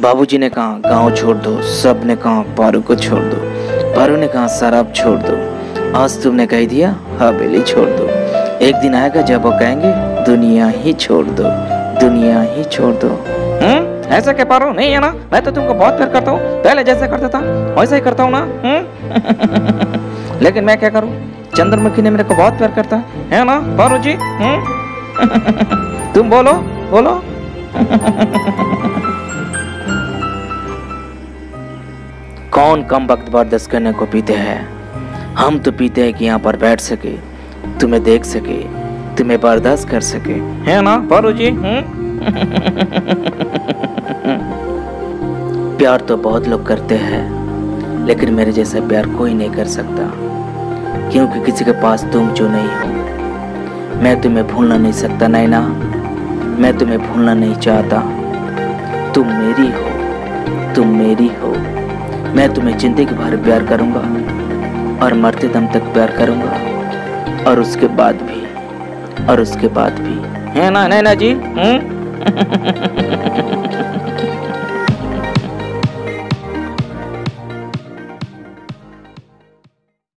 बाबूजी ने कहा, गाँव छोड़ दो, सबने कहा, पारू को छोड़ दो, पारू ने कहा, शराब छोड़ दो, आज तुमने कह दिया, हवेली छोड़ दो, एक दिन आएगा जब वो कहेंगे, दुनिया ही छोड़ दो, दुनिया ही छोड़ दो। हम्म ऐसा क्या पारो? नहीं है ना? मैं तो तुमको बहुत प्यार करता हूँ, पहले जैसे करता था, वैसा ही करता हूँ ना? हम्म? लेकिन मैं क्या करूँ? चंद्रमुखी ने मेरे को बहुत प्यार करता, है है ना पारो जी हम्म? तुम बोलो बोलो। कौन कम वक्त बर्दाश्त करने को पीते हैं? हम तो पीते हैं कि यहाँ पर बैठ सके, तुम्हें देख सके, तुम्हें बर्दाश्त कर सके। है ना पारू जी? प्यार तो बहुत लोग करते हैं, लेकिन मेरे जैसा प्यार कोई नहीं कर सकता, क्योंकि किसी के पास तुम जो नहीं हो। मैं तुम्हें भूलना नहीं सकता, नैना। मैं तुम्हें भूलना नहीं चाहता। तुम मेरी हो, तुम मेरी हो। मैं तुम्हें ज़िंदगी भर प्यार करूँगा और मरते दम तक प्यार करूँगा। और उसके बाद भी, और उसके बाद भी। है ना, नैना जी? हम्म?